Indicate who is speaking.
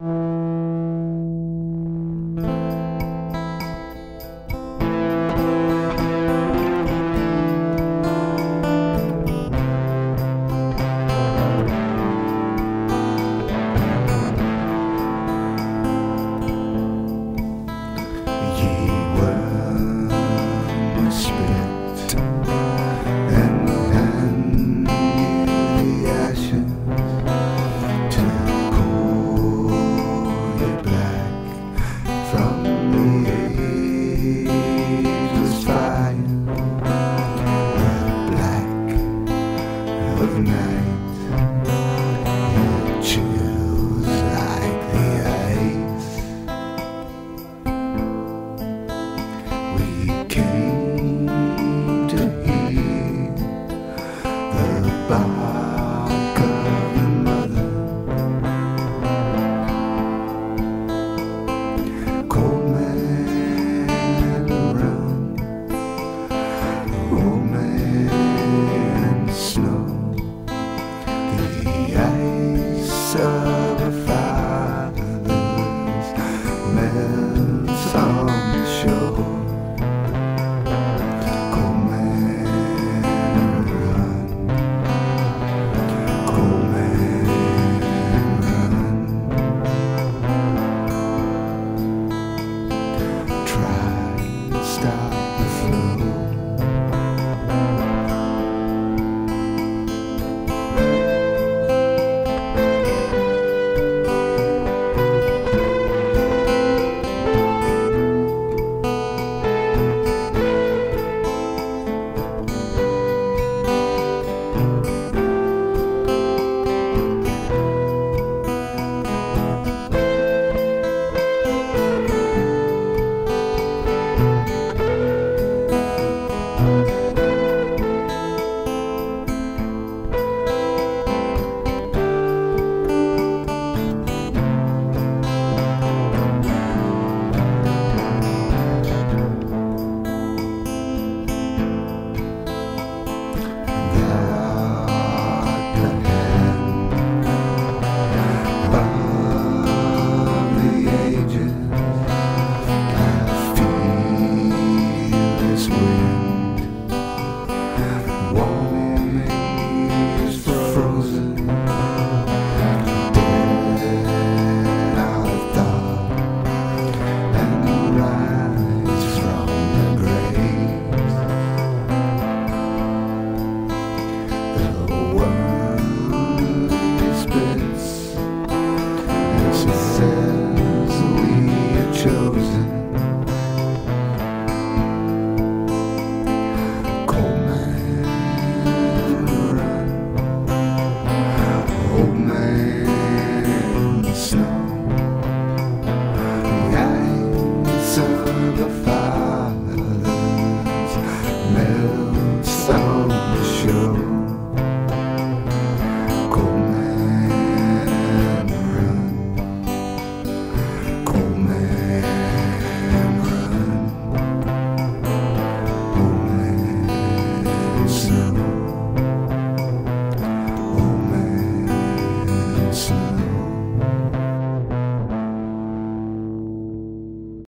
Speaker 1: Ye